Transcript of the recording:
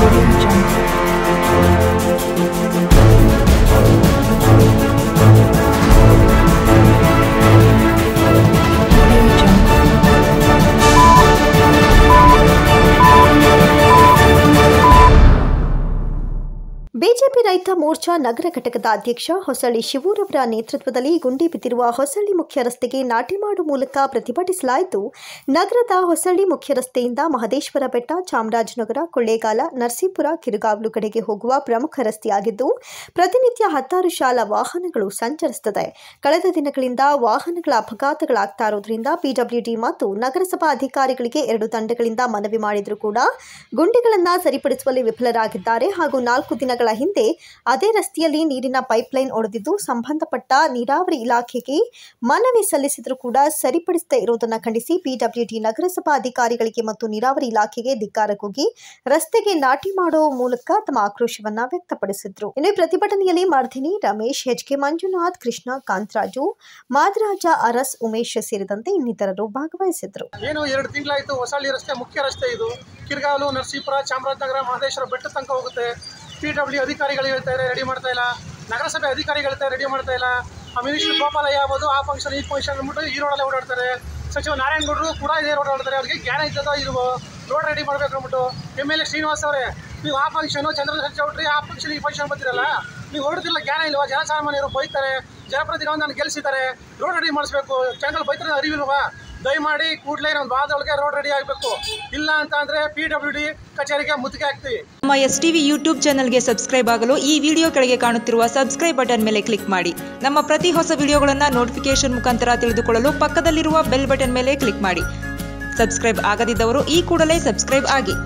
Audio Jungle. BJP ರೈತ ಮೋರ್ಚಾ ನಗರ ಘಟಕದ ಅಧ್ಯಕ್ಷ ಹೊಸಳ್ಳಿ ಶಿವೂರವರ ನೇತೃತ್ವದಲ್ಲಿ ಗುಂಡಿ ಬಿದ್ದಿರುವ ಹೊಸಳ್ಳಿ ಮುಖ್ಯ ರಸ್ತೆಗೆ ನಾಟಿ ಮಾಡುವ ಮೂಲಕ ಪ್ರತಿಭಟಿಸಲಾಯಿತು. ನಗರದ ಹೊಸಳ್ಳಿ ಮುಖ್ಯ ರಸ್ತೆಯಿಂದ ಮಹದೇಶ್ವರ ಬೆಟ್ಟ, ಚಾಮರಾಜನಗರ, ಕೊಳ್ಳೇಗಾಲ, ನರಸೀಪುರ, ಕಿರುಗಾವಲು ಕಡೆಗೆ ಹೋಗುವ ಪ್ರಮುಖ ರಸ್ತೆಯಾಗಿದ್ದು, ಪ್ರತಿನಿತ್ಯ ಹತ್ತಾರು ಶಾಲಾ ವಾಹನಗಳು ಸಂಚರಿಸುತ್ತದೆ. ಕಳೆದ ದಿನಗಳಿಂದ ವಾಹನಗಳ ಅಪಘಾತಗಳಾಗ್ತಾ ಇರೋದ್ರಿಂದ ಪಿಡಬ್ಲ್ಯೂಡಿ ಮತ್ತು ನಗರಸಭಾ ಅಧಿಕಾರಿಗಳಿಗೆ ಎರಡು ತಂಡಗಳಿಂದ ಮನವಿ ಮಾಡಿದರೂ ಕೂಡ ಗುಂಡಿಗಳನ್ನು ಸರಿಪಡಿಸುವಲ್ಲಿ ವಿಫಲರಾಗಿದ್ದಾರೆ ಹಾಗೂ ನಾಲ್ಕು ದಿನಗಳ ಹಿಂದೆ ಅದೇ ರಸ್ತೆಯಲ್ಲಿ ನೀರಿನ ಪೈಪ್ಲೈನ್ ಒಡೆದಿದ್ದು ಸಂಬಂಧಪಟ್ಟ ನೀರಾವರಿ ಇಲಾಖೆಗೆ ಮನವಿ ಸಲ್ಲಿಸಿದರೂ ಕೂಡ ಸರಿಪಡಿಸದೇ ಇರುವುದನ್ನು ಖಂಡಿಸಿ ಪಿಡಬ್ಲ್ಯೂಡಿ ನಗರಸಭಾ ಅಧಿಕಾರಿಗಳಿಗೆ ಮತ್ತು ನೀರಾವರಿ ಇಲಾಖೆಗೆ ಧಿಕ್ಕಾರ ಕೂಗಿ ರಸ್ತೆಗೆ ನಾಟಿ ಮಾಡುವ ಮೂಲಕ ತಮ್ಮ ಆಕ್ರೋಶವನ್ನ ವ್ಯಕ್ತಪಡಿಸಿದ್ರು. ಇನ್ನು ಪ್ರತಿಭಟನೆಯಲ್ಲಿ ಮರ್ಧಿನಿ ರಮೇಶ್, ಎಚ್ ಕೆ ಮಂಜುನಾಥ್, ಕೃಷ್ಣ ಕಾಂತರಾಜು, ಮಾದರಾಜ, ಅರಸ್, ಉಮೇಶ್ ಸೇರಿದಂತೆ ಇನ್ನಿತರರು ಭಾಗವಹಿಸಿದ್ರು ಏನು ಎರಡು ತಿಂಗಳಾಯಿತು ಹೊಸಳ್ಳಿ ರಸ್ತೆ ಮುಖ್ಯ ರಸ್ತೆ ಇದು. ಕಿರ್ಗಾಲು, ನರಸೀಪುರ, ಚಾಮರಾಜನಗರ, ಮಹದೇಶ್ವರ ಬೆಟ್ಟ ತನಕ ಹೋಗುತ್ತೆ. ಪಿ ಡಬ್ಲ್ಯೂ ಅಧಿಕಾರಿಗಳು ಹೇಳ್ತಾರೆ ರೆಡಿ ಮಾಡ್ತಾ ಇಲ್ಲ. ನಗರಸಭೆ ಅಧಿಕಾರಿಗಳು ಹೇಳ್ತಾರೆ ರೆಡಿ ಮಾಡ್ತಾ ಇಲ್ಲ. ಆ ಮಿನಿಸ್ಟರ್ ಗೋಪಾಲಯ್ಯ ಆಗ್ಬೋದು ಆ ಫಂಕ್ಷನ್ ಈ ಫಂಕ್ಷನ್ ಅಂದ್ಬಿಟ್ಟು ಈ ರೋಡಲ್ಲೇ ಓಡಾಡ್ತಾರೆ. ಸಚಿವ ನಾರಾಯಣಗೌಡರು ಕೂಡ ಇದೇ ರೋಡ್ ಓಡಾಡ್ತಾರೆ. ಅವ್ರಿಗೆ ಜ್ಞಾನ ಇದ್ದದೋ ಇಲ್ವೋ ರೋಡ್ ರೆಡಿ ಮಾಡ್ಬೇಕು ಅಂದ್ಬಿಟ್ಟು ಎಂ ಎಲ್ ಎ ಶ್ರೀನಿವಾಸ್ ಅವರೇ, ನೀವು ಆ ಫಂಕ್ಷನು ಚಂದ್ರಶೇಖರ್ ಚೌಟ್ರಿ, ಆ ಫಂಕ್ಷನ್ ಈ ಫಂಕ್ಷನ್ ಬರ್ತಿರಲ್ಲ? ನೀವು ಹೊರಡ್ತಿಲ್ಲ ಜ್ಞಾನ ಇಲ್ವಾ? ಜನಸಾಮಾನ್ಯರು ಬೈತಾರೆ ಜನಪ್ರತಿನಿಧಿಗಳು ನಾನು ಗೆಲ್ಸಿದ್ದಾರೆ. ರೋಡ್ ರೆಡಿ ಮಾಡಿಸ್ಬೇಕು. ಜನಗಳು ಬೈತಾರೆ, ಅರಿವಿಲ್ವಾ? ದಯಮಾಡಿ ಕೂಡಲೇ ನಮ್ಮ ವಾರದೊಳಗೆ ರೋಡ್ ರೆಡಿ ಆಗಬೇಕು. ಇಲ್ಲ ಅಂತ ಅಂದರೆ ಪಿ ಡಿ ಕಚೇರಿಗೆ ಮುತ್ತಿಗೆ ಹಾಕ್ತೀವಿ. ನಮ್ಮ ಎಸ್ ಟಿವಿ ಯೂಟ್ಯೂಬ್ ಚಾನಲ್ಗೆ ಸಬ್ಸ್ಕ್ರೈಬ್ ಆಗಲು ಈ ವಿಡಿಯೋ ಕೆಳಗೆ ಕಾಣುತ್ತಿರುವ ಸಬ್ಸ್ಕ್ರೈಬ್ ಬಟನ್ ಮೇಲೆ ಕ್ಲಿಕ್ ಮಾಡಿ. ನಮ್ಮ ಪ್ರತಿ ಹೊಸ ವಿಡಿಯೋಗಳನ್ನು ನೋಟಿಫಿಕೇಶನ್ ಮುಖಾಂತರ ತಿಳಿದುಕೊಳ್ಳಲು ಪಕ್ಕದಲ್ಲಿರುವ ಬೆಲ್ ಬಟನ್ ಮೇಲೆ ಕ್ಲಿಕ್ ಮಾಡಿ. ಸಬ್ಸ್ಕ್ರೈಬ್ ಆಗದಿದ್ದವರು ಈ ಕೂಡಲೇ ಸಬ್ಸ್ಕ್ರೈಬ್ ಆಗಿ.